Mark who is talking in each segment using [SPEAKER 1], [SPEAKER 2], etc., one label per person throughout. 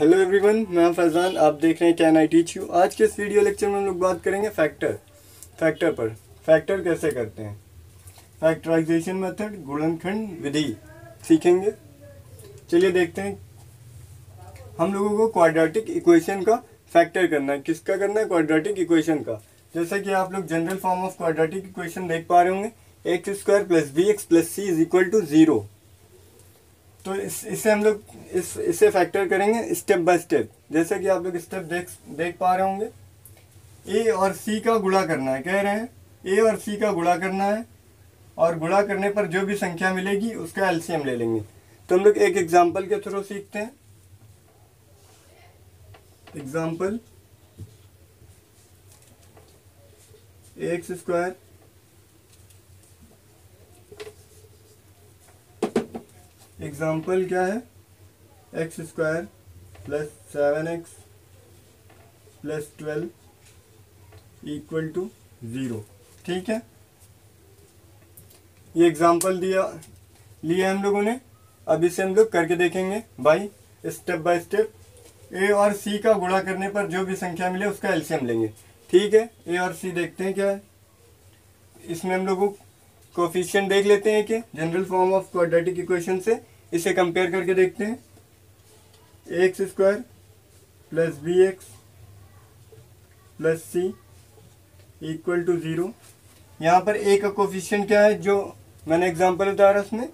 [SPEAKER 1] Hello everyone मैं फैजान, आप देख रहे हैं कैन आई टीच यू आज के इस वीडियो लेक्चर में हम लोग बात करेंगे फैक्टर फैक्टर पर। फैक्टर कैसे करते हैं? फैक्टराइजेशन मेथड गुणनखंड विधि। सीखेंगे? चलिए देखते हैं। हम लोगों को क्वाड्रेटिक इक्वेशन का फैक्टर करना है। किसका करना है? क्वाड्रेटिक इक्वेशन का। जैसा कि आप लोग general form of quadratic equation देख पा रहे होंगे x square plus b x plus c is equal to zero तो इस, इसे हम लोग इस, इसे फैक्टर करेंगे स्टेप बाय स्टेप जैसे कि आप लोग स्टेप देख देख पा रहे होंगे। ए और सी का गुणा करना है, कह रहे हैं। ए और सी का गुणा करना है और गुणा करने पर जो भी संख्या मिलेगी उसका एलसीएम ले लेंगे। तो हम लोग एक एग्ज़ाम्पल के थ्रू सीखते हैं। एग्ज़ाम्पल एक्स स्क्वायर एग्ज़ाम्पल क्या है? X square plus seven x plus twelve equal to zero ठीक है? ये एग्ज़ाम्पल दिया, लिया हम लोगों ने। अब इसे हम लोग करके देखेंगे। By step by step A और सी का गुणा करने पर जो भी संख्या मिले उसका एलसीएम लेंगे। ठीक है? ए और सी देखते हैं क्या है। इसमें हम लोगों कोफिशियंट देख लेते हैं कि general form of quadratic equation से इसे कंपेयर करके देखते हैं। X square plus b x plus c equal to zero यहाँ पर ए का कोफिशियंट क्या है? जो मैंने एग्जांपल उतारा उसमें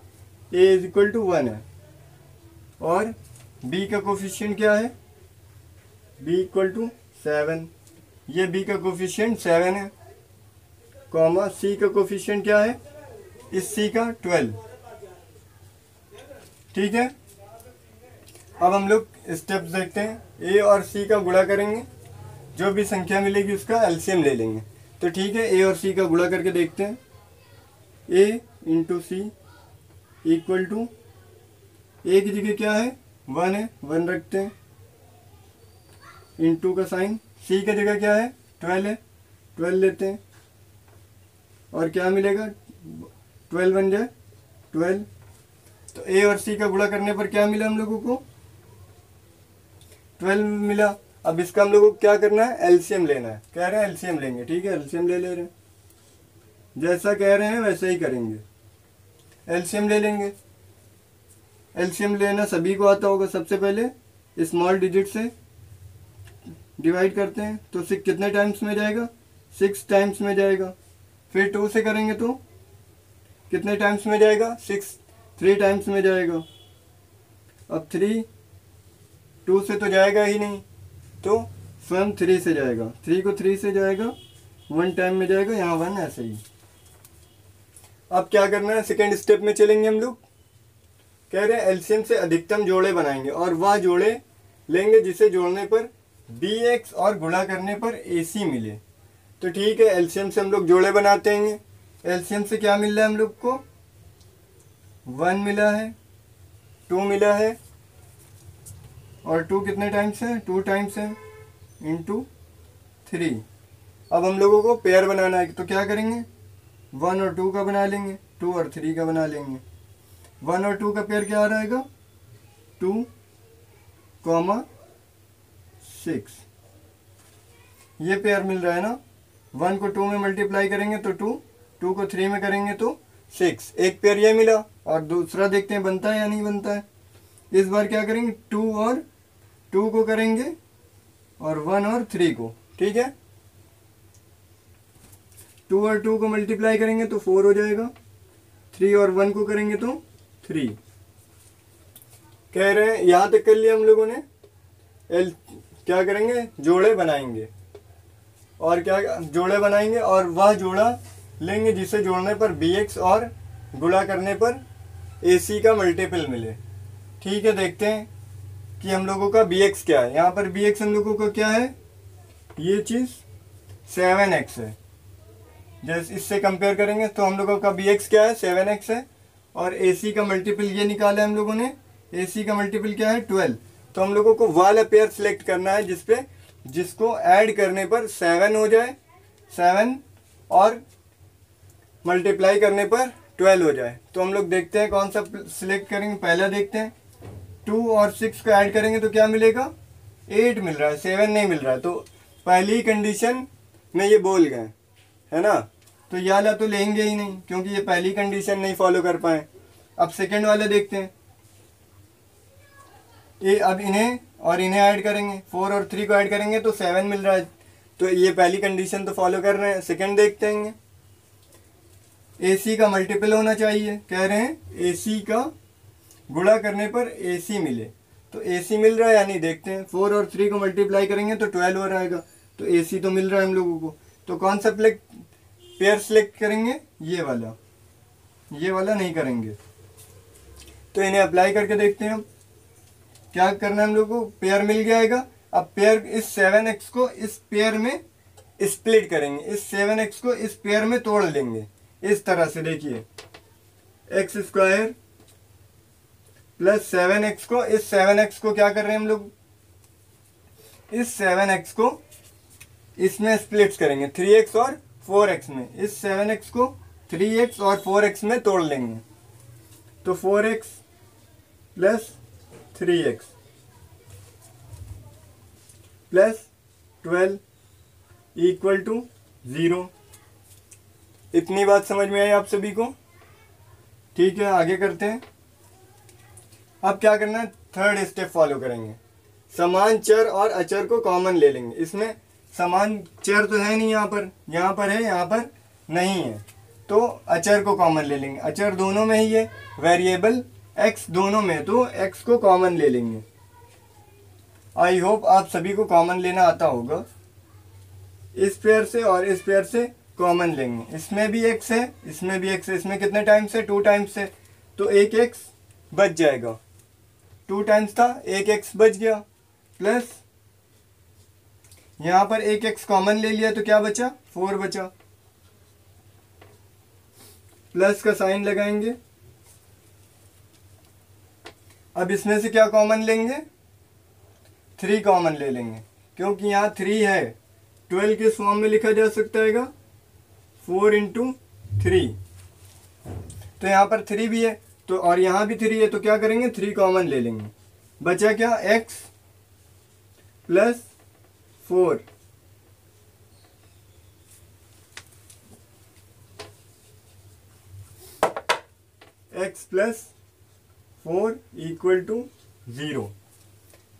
[SPEAKER 1] a is equal to one है। और बी का कोफिशियंट क्या है? बी इक्वल टू सेवन ये बी का कोफिशियंट सेवन है। कॉमा सी का कोफिशियंट क्या है? इस सी का ट्वेल्व ठीक है? अब हम लोग स्टेप्स देखते हैं। ए और सी का गुणा करेंगे। जो भी संख्या मिलेगी उसका एलसीएम ले लेंगे। तो ठीक है ए और सी का गुणा करके देखते हैं। A into c equal to a की जगह क्या है? वन है। वन रखते हैं। इंटू का साइन सी का जगह क्या है? ट्वेल्व है। ट्वेल्व लेते हैं। और क्या मिलेगा? ट्वेल्व बन जाए। ट्वेल्व तो ए और सी का गुणा करने पर क्या मिला हम लोगों को? ट्वेल्व मिला। अब इसका हम लोगों को क्या करना है? एलसीएम लेना है। कह रहे हैं एलसीएम लेंगे, ठीक है? एलसीएम ले ले रहे हैं। जैसा कह रहे हैं, वैसे ही करेंगे। एलसीएम ले लेंगे। एलसीएम लेना सभी को आता होगा सबसे पहले। स्मॉल डिजिट से डिवाइड करते हैं। तो सिक्स कितने टाइम्स में जाएगा? सिक्स टाइम्स में जाएगा। फिर टू से करेंगे तो? कितने टाइम्स में जाएगा? सिक्स थ्री टाइम्स में जाएगा। अब थ्री टू से तो जाएगा ही नहीं। तो स्वयं थ्री से जाएगा। थ्री को थ्री से जाएगा वन टाइम में जाएगा, यहाँ वन ऐसे ही। अब क्या करना है? सेकेंड स्टेप में चलेंगे हम लोग। कह रहे हैं एल्शियम से अधिकतम जोड़े बनाएँगे और वह जोड़े लेंगे जिसे जोड़ने पर बी एक्स और गुणा करने पर ए सी मिले। तो ठीक है एल्शियम से हम लोग जोड़े बनाते हैं। एल्शियम से क्या मिल रहा है हम लोग को? वन मिला है, टू मिला है, और टू कितने टाइम्स है? टू टाइम्स है इंटू थ्री अब हम लोगों को पेयर बनाना है तो क्या करेंगे? वन और टू का बना लेंगे, टू और थ्री का बना लेंगे। वन और टू का पेयर क्या आ रहेगा टू कॉमा सिक्स ये पेयर मिल रहा है ना? वन को टू में मल्टीप्लाई करेंगे तो टू टू को थ्री में करेंगे तो सिक्स। एक पेयर ये मिला। और दूसरा देखते हैं, बनता है या नहीं बनता है। इस बार क्या करेंगे? टू और टू को करेंगे और वन और थ्री को। ठीक है? टू और टू को मल्टीप्लाई करेंगे तो फोर हो जाएगा। थ्री और वन को करेंगे तो थ्री। कह रहे हैं यहाँ तक कर लिया हम लोगों ने? एल, क्या करेंगे? जोड़े बनाएँगे। और क्या जोड़े बनाएँगे? और वह जोड़ा लेंगे, जिसे जोड़ने पर बी एक्स और गुणा करने पर ए सी का मल्टीपल मिले। ठीक है, देखते हैं कि हम लोगों का बी एक्स क्या है। यहाँ पर बी एक्स हम लोगों का क्या है? ये चीज़ सेवन एक्स है। जैसे इससे कंपेयर करेंगे तो हम लोगों का बी एक्स क्या है? सेवन एक्स है। और ए सी का मल्टीपल ये निकाला है हम लोगों ने। ए सी का मल्टीपल क्या है? ट्वेल्व तो हम लोगों को वाला पेयर सेलेक्ट करना है, जिसपे, जिसको ऐड करने पर सेवन हो जाए सेवन और मल्टीप्लाई करने पर ट्वेल्व हो जाए। तो हम लोग देखते हैं कौन सा सिलेक्ट करेंगे। पहला देखते हैं। टू और सिक्स को ऐड करेंगे तो क्या मिलेगा? एट मिल रहा है। सेवन नहीं मिल रहा है। तो पहली कंडीशन में ये बोल गए। है ना? तो ये तो लेंगे ही नहीं, क्योंकि ये पहली कंडीशन नहीं फॉलो कर पाए। अब सेकंड वाला देखते हैं। ये अब इन्हें और इन्हें ऐड करेंगे। फोर और थ्री को ऐड करेंगे तो सेवन मिल रहा है। तो ये पहली कंडीशन तो फॉलो कर रहे हैं। सेकंड देखते हैं। ए सी का मल्टीपल होना चाहिए। कह रहे हैं ए सी का गुणा करने पर ए सी मिले। तो ए सी मिल रहा है या नहीं, देखते हैं। फोर और थ्री को मल्टीप्लाई करेंगे तो ट्वेल्व हो रहेगा तो ए सी तो मिल रहा है हम लोगों को। तो कौन सा प्लेक्ट पेयर सेलेक्ट करेंगे? ये वाला। ये वाला नहीं करेंगे। तो इन्हें अप्लाई करके देखते हैं क्या करना है हम लोग को? पेयर मिल जाएगा अब पेयर इस सेवन एक्स को इस पेयर में स्प्लिट करेंगे। इस सेवन एक्स को इस पेयर में तोड़ लेंगे। इस तरह से देखिए। X square plus seven x को, इस सेवन एक्स को क्या कर रहे हैं हम लोग? इस सेवन एक्स को इसमें स्प्लिट्स करेंगे। थ्री एक्स और फोर एक्स में। इस सेवन एक्स को थ्री एक्स और फोर एक्स में तोड़ लेंगे। तो four x plus three x plus twelve equal to zero इतनी बात समझ में आई आप सभी को? ठीक है, आगे करते हैं। अब क्या करना है? थर्ड स्टेप फॉलो करेंगे। समान चर और अचर को कॉमन ले लेंगे। इसमें समान चर तो है नहीं यहाँ पर। यहाँ पर है, यहाँ पर नहीं है। तो अचर को कॉमन ले लेंगे। अचर दोनों में ही है वेरिएबल एक्स दोनों में तो एक्स को कॉमन ले लेंगे। आई होप आप सभी को कॉमन लेना आता होगा। इस पेयर से और इस पेयर से कॉमन लेंगे इसमें भी एक्स है, इसमें भी एक्स है, इसमें कितने टाइम्स है? टू टाइम्स है। तो एक एक्स बच जाएगा। टू टाइम्स था, एक एक्स बच गया। प्लस यहाँ पर एक एक्स कॉमन ले लिया तो क्या बचा? फोर बचा। प्लस का साइन लगाएँगे। अब इसमें से क्या कॉमन लेंगे? थ्री कॉमन ले लेंगे। क्योंकि यहाँ थ्री है। ट्वेल्व किस फॉर्म में लिखा जा सकता है फोर इंटू थ्री। तो यहाँ पर थ्री भी है तो और यहाँ भी थ्री है तो क्या करेंगे? थ्री कॉमन ले लेंगे। बचा क्या? X plus four. X plus four equal to zero.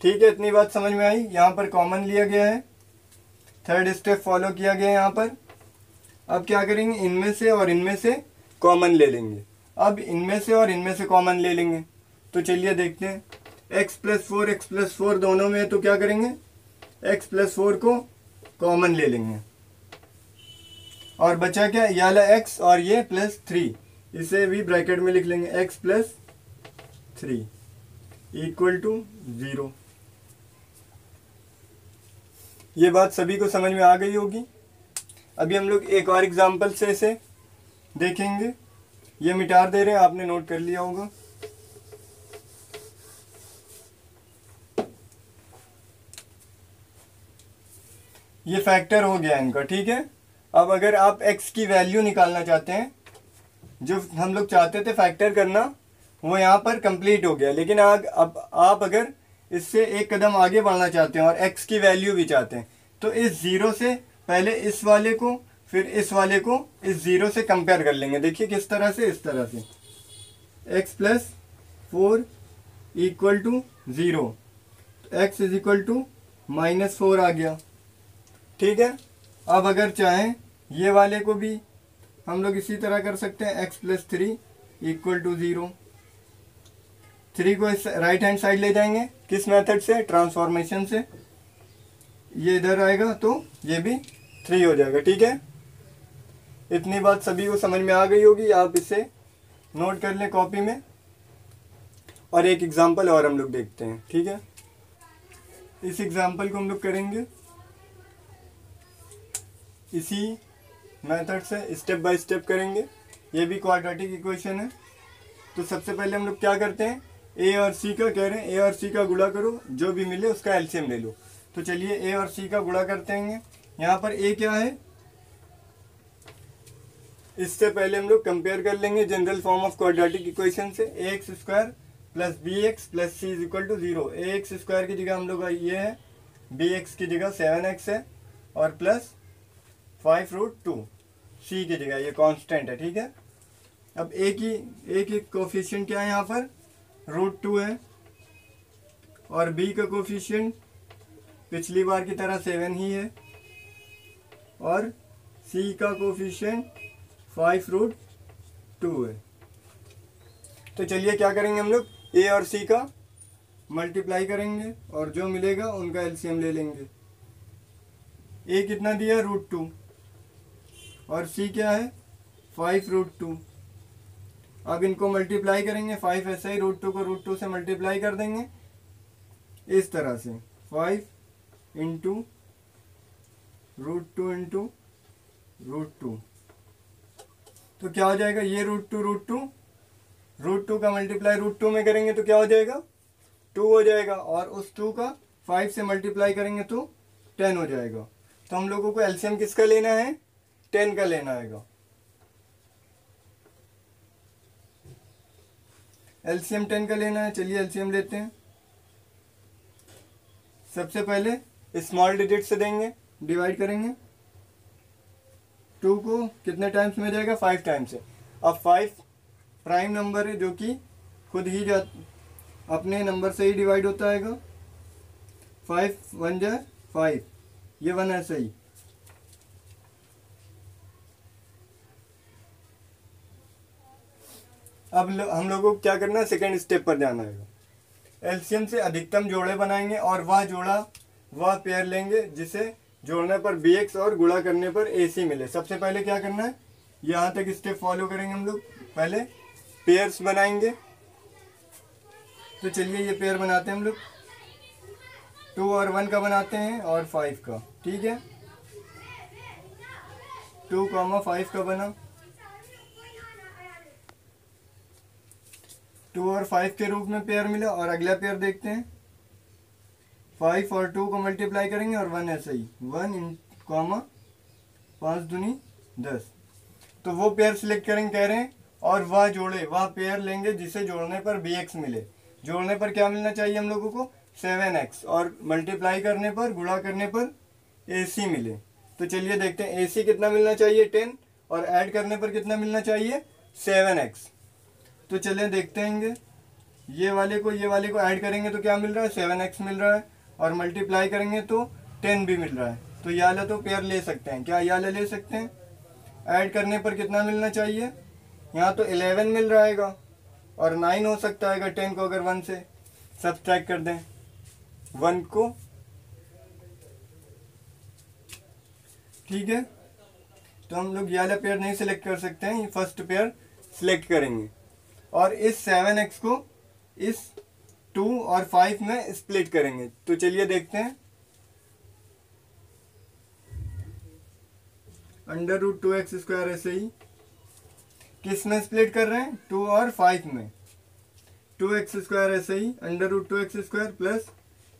[SPEAKER 1] ठीक है, इतनी बात समझ में आई? यहाँ पर कॉमन लिया गया है। थर्ड स्टेप फॉलो किया गया है यहाँ पर। अब क्या करेंगे? इनमें से और इनमें से कॉमन ले लेंगे। अब इनमें से और इनमें से कॉमन ले लेंगे। तो चलिए देखते हैं। X plus four x plus four दोनों में तो क्या करेंगे? एक्स प्लस फोर को कॉमन ले लेंगे। और बचा क्या? ये वाला एक्स और ये प्लस थ्री इसे भी ब्रैकेट में लिख लेंगे। X plus three equal to zero ये बात सभी को समझ में आ गई होगी। अभी हम लोग एक और एग्ज़ाम्पल से इसे देखेंगे। ये मिटार दे रहे हैं आपने नोट कर लिया होगा। ये फैक्टर हो गया इनका ठीक है? अब अगर आप x की वैल्यू निकालना चाहते हैं जो हम लोग चाहते थे फैक्टर करना वो यहाँ पर कंप्लीट हो गया। लेकिन आग, अब आप अगर इससे एक कदम आगे बढ़ना चाहते हैं और x की वैल्यू भी चाहते हैं तो इस ज़ीरो से पहले इस वाले को, फिर इस वाले को इस ज़ीरो से कंपेयर कर लेंगे। देखिए किस तरह से, इस तरह से। X plus four equal to zero x is equal to minus four आ गया। ठीक है? अब अगर चाहें, ये वाले को भी हम लोग इसी तरह कर सकते हैं। X plus three equal to zero three को इस राइट हैंड साइड ले जाएँगे। किस मेथड से? ट्रांसफॉर्मेशन से। ये इधर आएगा तो ये भी थ्री हो जाएगा, ठीक है? इतनी बात सभी को समझ में आ गई होगी, आप इसे नोट कर लें कॉपी में। और एक एग्जांपल और हम लोग देखते हैं, ठीक है? इस एग्जांपल को हम लोग करेंगे। इसी मेथड से स्टेप बाय स्टेप करेंगे। ये भी क्वाड्रेटिक इक्वेशन है। तो सबसे पहले हम लोग क्या करते हैं? ए और सी का कह रहे हैं ए और सी का गुड़ा करो, जो भी मिले उसका एल्शियम ले लो। तो चलिए ए और सी का गुड़ा करते हैं। यहाँ पर ए क्या है? इससे पहले हम लोग कंपेयर कर लेंगे general form of quadratic equation से a x square plus b x plus c is equal to zero a x square की जगह हम लोग का ये है बी एक्स की जगह सेवन एक्स है और plus five root two C की जगह ये कांस्टेंट है, ठीक है? अब ए की ए की कोफिशियंट क्या है यहाँ पर? रूट टू है और बी का कोफिशियंट पिछली बार की तरह सेवन ही है। और सी का कोफिशियंट फाइव रूट टू है। तो चलिए क्या करेंगे हम लोग? ए और सी का मल्टीप्लाई करेंगे और जो मिलेगा उनका एलसीएम ले लेंगे। ए कितना दिया? रूट टू और सी क्या है? फाइव रूट टू अब इनको मल्टीप्लाई करेंगे। फाइव ऐसे ही रूट टू को रूट टू से मल्टीप्लाई कर देंगे। इस तरह से five into root two into root two. तो क्या हो जाएगा ये root two root two? Root two का मल्टीप्लाई रूट टू में करेंगे तो क्या हो जाएगा? टू हो जाएगा और उस टू का फाइव से मल्टीप्लाई करेंगे तो टेन हो जाएगा। तो हम लोगों को एलसीएम किसका लेना है? टेन का लेना आएगा। एलसीएम टेन का लेना है, चलिए एलसीएम लेते हैं। सबसे पहले स्मॉल डिजिट से देंगे। डिवाइड करेंगे। टू को कितने टाइम्स में जाएगा? फाइव टाइम्स से अब फाइव प्राइम नंबर है जो कि खुद ही जा अपने नंबर से ही डिवाइड होता है फाइव वन जा फाइव ये वन है। सही अब लो, हम लोगों को क्या करना है? सेकेंड स्टेप पर जाना है। एल्सियम से अधिकतम जोड़े बनाएँगे और वह जोड़ा वह पेयर लेंगे जिसे जोड़ने पर बी एक्स और गुणा करने पर ए सी मिले। सबसे पहले क्या करना है? यहाँ तक स्टेप फॉलो करेंगे हम लोग। पहले पेयर्स बनाएँगे। तो चलिए ये पेयर बनाते हैं हम लोग। टू और वन का बनाते हैं और फाइव का। ठीक है? टू कॉमा फाइव का बना। टू और फाइव के रूप में पेयर मिला और अगला पेयर देखते हैं। फाइव और टू को मल्टीप्लाई करेंगे और वन ऐसे ही। वन इन कॉमा पाँच दुनी दस। तो वो पेयर सिलेक्ट करेंगे, कह रहे हैं, और वह जोड़े, वह पेयर लेंगे जिसे जोड़ने पर बी एक्स मिले। जोड़ने पर क्या मिलना चाहिए हम लोगों को? सेवन एक्स और मल्टीप्लाई करने पर, गुणा करने पर ए सी मिले। तो चलिए देखते हैं ए सी कितना मिलना चाहिए? टेन और ऐड करने पर कितना मिलना चाहिए? सेवन एक्स तो चलिए देखते हैं ये वाले को, ये वाले को ऐड करेंगे तो क्या मिल रहा है? सेवन एक्स मिल रहा है। और मल्टीप्लाई करेंगे तो टेन भी मिल रहा है। तो ये वाला तो पेयर ले सकते हैं। क्या ये वाला ले सकते हैं? ऐड करने पर कितना मिलना चाहिए? यहाँ तो एलेवन मिल रहा है और नाइन हो सकता है टेन को अगर वन से। सब्सट्रैक्ट कर दें। वन को। ठीक है? तो हम लोग ये वाला पेयर नहीं सिलेक्ट कर सकते हैं। ये फ़र्स्ट पेयर सिलेक्ट करेंगे। और इस सेवन एक्स को इस टू और फाइव में स्प्लिट करेंगे। तो चलिए देखते हैं। Under root two x square ऐसे ही। किसमें स्प्लिट कर रहे हैं? टू और फाइव में। टू एक्स स्क्वायर ऐसे ही, under root two x square plus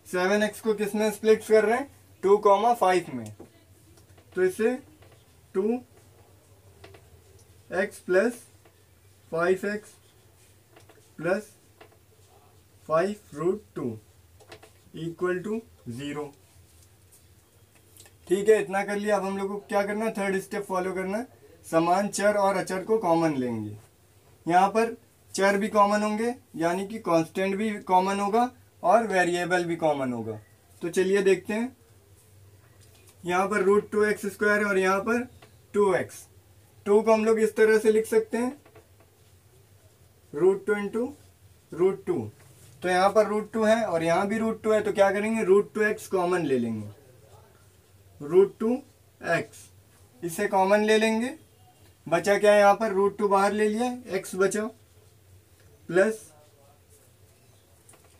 [SPEAKER 1] seven x को किसमें स्प्लिट कर रहे हैं? टू कॉमा फाइव में। तो इसे two x plus five x plus five root two equal to zero ठीक है, इतना कर लिया। अब हम लोग को क्या करना थर्ड स्टेप फॉलो करना समान चर और अचर को कॉमन लेंगे। यहाँ पर चर भी कॉमन होंगे, यानी कि कांस्टेंट भी कॉमन होगा और वेरिएबल भी कॉमन होगा। तो चलिए देखते हैं। यहाँ पर रूट टू एक्स स्क्वायर और यहाँ पर टू एक्स टू को हम लोग इस तरह से लिख सकते हैं। Root two into root two तो यहाँ पर रूट टू है और यहाँ भी रूट टू है तो क्या करेंगे? रूट टू एक्स कॉमन ले लेंगे। रूट टू एक्स इसे कॉमन ले लेंगे। बचा क्या है यहाँ पर? रूट टू बाहर ले लिया एक्स बचा प्लस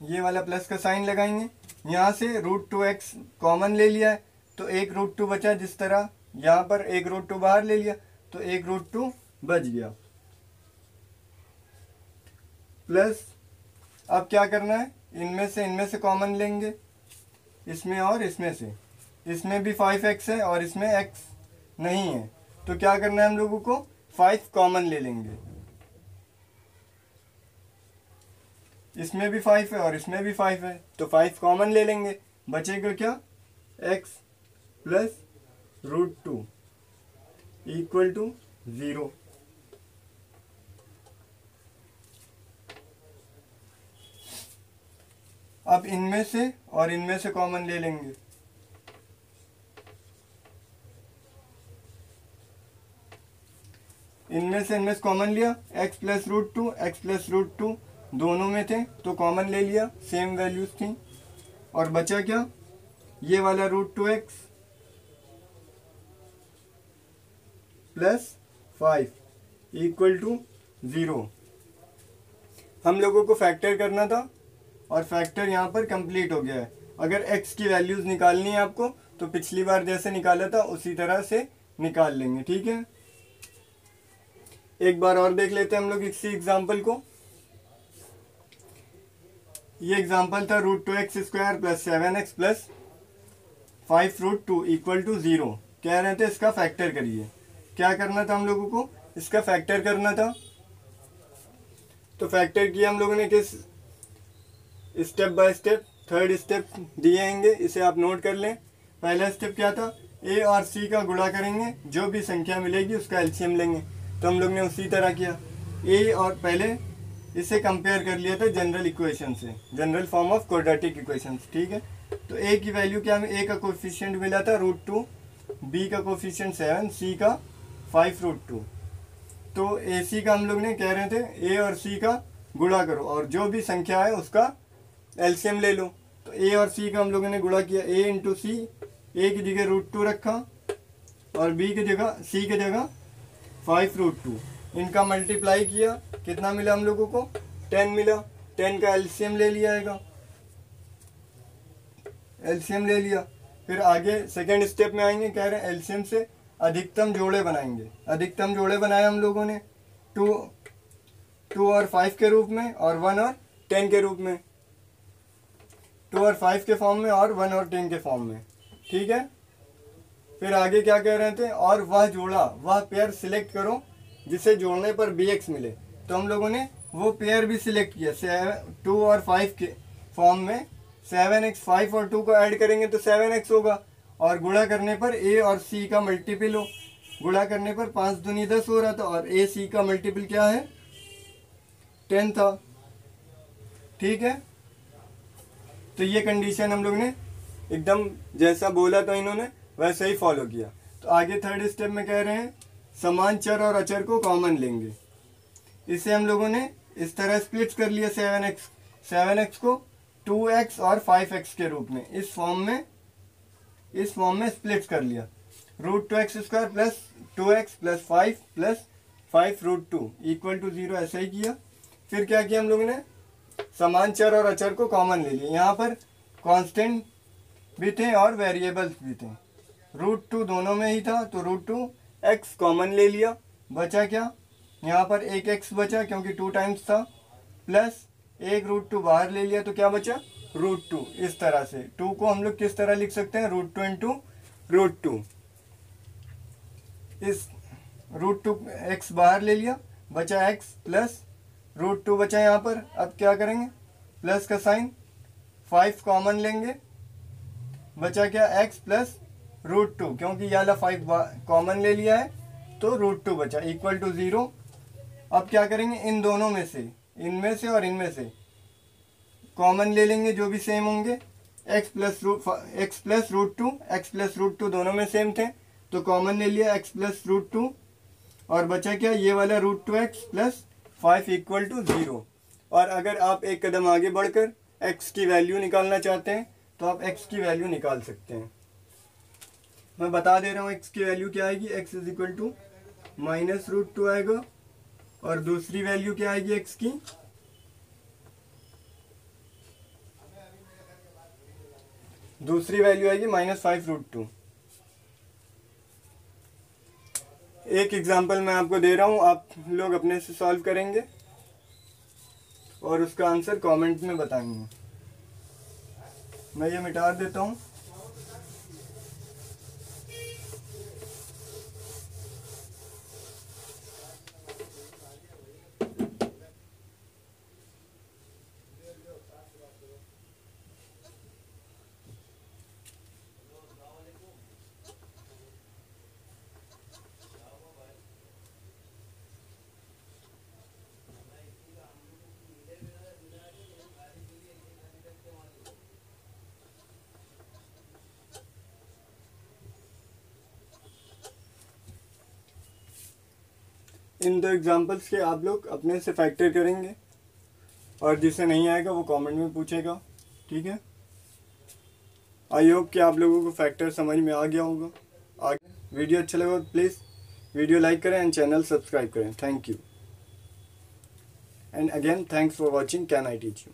[SPEAKER 1] ये वाला प्लस का साइन लगाएँगे। यहाँ से रूट टू एक्स कॉमन ले लिया है तो एक रूट टू बचा जिस तरह। यहाँ पर एक रूट टू बाहर ले लिया तो एक रूट टू बच गया। प्लस अब क्या करना है? इनमें से इनमें से कॉमन लेंगे। इसमें और, इसमें से। इसमें भी फाइव एक्स है और इसमें एक्स नहीं है। तो क्या करना है हम लोगों को? फाइव कॉमन ले लेंगे। इसमें भी फाइव है और इसमें भी फाइव है। तो फाइव कॉमन ले लेंगे। बचेगा क्या? X plus root two equal to zero अब इनमें से और इनमें से कॉमन ले लेंगे। इनमें से इनमें से कॉमन लिया, x plus root two x plus root two दोनों में थे तो कॉमन ले लिया सेम वैल्यूज़ थी। और बचा क्या? ये वाला root two x plus five equal to zero हम लोगों को फैक्टर करना था और फैक्टर यहाँ पर कंप्लीट हो गया है। अगर x की वैल्यूज़ निकालनी है आपको तो पिछली बार जैसे निकाला था, उसी तरह से निकाल लेंगे, ठीक है? एक बार और देख लेते हैं हम लोग इसी एग्ज़ाम्पल को। ये एग्ज़ाम्पल था root two x square plus seven x plus five root two equal to zero कह रहे थे इसका फैक्टर करिए। क्या करना था हम लोगों को? इसका फैक्टर करना था। तो फैक्टर किया हम लोगों ने किस step by step, third step दिए हैंगे, इसे आप नोट कर लें। पहला स्टेप क्या था? ए और सी का गुणा करेंगे, जो भी संख्या मिलेगी उसका एल्शियम लेंगे। तो हम लोग ने उसी तरह किया। ए और पहले इसे कंपेयर कर लिया था जनरल इक्वेशन से general form of quadratic equation ठीक है? तो ए की वैल्यू क्या हमें? ए का कोफिशियंट मिला था रूट टू बी का कोफिशियंट सेवन सी का फाइव रूट टू तो ए सी का हम लोग ने कह रहे थे ए और सी का गुणा करो, और जो भी संख्या है उसका एलसीएम ले लो। तो ए और सी का हम लोगों ने गुणा किया। ए इंटू सी ए की जगह रूट टू रखा और बी की जगह सी की जगह फाइव रूट टू इनका मल्टीप्लाई किया। कितना मिला हम लोगों को? टेन मिला। टेन का एल्शियम ले लिया आएगा। एल्शियम ले लिया। फिर आगे सेकेंड स्टेप में आएँगे। कह रहे हैं एलसीएम से अधिकतम जोड़े बनाएँगे। अधिकतम जोड़े बनाए हम लोगों ने। टू टू और फाइव के रूप में और वन और टेन के रूप में। टू और फाइव के फॉर्म में और वन और टेन के फॉर्म में। ठीक है? फिर आगे क्या कह रहे थे? और वह जोड़ा, वह पेयर सिलेक्ट करो, जिसे जोड़ने पर बी एक्स मिले। तो हम लोगों ने वो पेयर भी सिलेक्ट किया। टू और फाइव के फॉर्म में सेवन एक्स फाइव और टू को ऐड करेंगे तो सेवन एक्स होगा। और गुणा करने पर ए और सी का मल्टीपल हो। गुणा करने पर पाँच दुनी दस हो रहा था और ए सी का मल्टीपल क्या है? टेन था। ठीक है? तो ये कंडीशन हम लोग ने एकदम जैसा बोला था इन्होंने, वैसे ही फॉलो किया। तो आगे थर्ड स्टेप में कह रहे हैं, समान चर और अचर को कॉमन लेंगे। इसे हम लोगों ने इस तरह स्प्लिट कर लिया सेवन एक्स सेवन एक्स को टू एक्स और फाइव एक्स के रूप में। इस फॉर्म में, इस फॉर्म में स्प्लिट कर लिया। Root two x square plus two x plus five plus five root two equal to zero ऐसा ही किया। फिर क्या किया हम लोगों ने? समान चर और अचर को कॉमन ले लिया यहाँ पर कांस्टेंट भी थे और वेरिएबल्स भी थे। रूट टू दोनों में ही था तो रूट टू एक्स कॉमन ले लिया। बचा क्या? यहाँ पर एक एक्स बचा क्योंकि टू टाइम्स था। प्लस एक रूट टू बाहर ले लिया तो क्या बचा? रूट टू इस तरह से। टू को हम लोग किस तरह लिख सकते हैं? Root two into root two इस रूट टू एक्स बाहर ले लिया। बचा एक्स प्लस रूट टू बचा यहाँ पर। अब क्या करेंगे? प्लस का साइन फाइव कॉमन लेंगे। बचा क्या? एक्स प्लस रूट टू क्योंकि ये वाला फाइव कॉमन ले लिया है तो रूट टू बचा। इक्वल टू ज़ीरो अब क्या करेंगे? इन दोनों में से, इनमें से और इनमें से। कॉमन ले लेंगे, जो भी सेम होंगे। X plus root x plus root two x plus root two दोनों में सेम थे तो कॉमन ले लिया एक्स प्लस रूट टू और बचा क्या? ये वाला root two x plus five equal to zero और अगर आप एक कदम आगे बढ़कर एक्स की वैल्यू निकालना चाहते हैं तो आप एक्स की वैल्यू निकाल सकते हैं। मैं बता दे रहा हूँ एक्स की वैल्यू क्या आएगी? X is equal to minus root two आएगा। और दूसरी वैल्यू क्या आएगी एक्स की? दूसरी वैल्यू आएगी माइनस फाइव रूट टू एक एग्जांपल मैं आपको दे रहा हूँ, आप लोग अपने से सॉल्व करेंगे और उसका आंसर कमेंट में बताएँगे। मैं ये मिटा देता हूँ। इन दो एग्जांपल्स के आप लोग अपने से फैक्टर करेंगे। और जिसे नहीं आएगा, वो कमेंट में पूछेगा। ठीक है? आई होप कि आप लोगों को फैक्टर समझ में आ गया होगा। आगे वीडियो अच्छा लगा तो प्लीज़ वीडियो लाइक करें एंड चैनल सब्सक्राइब करें। Thank you and again thanks for watching can I teach you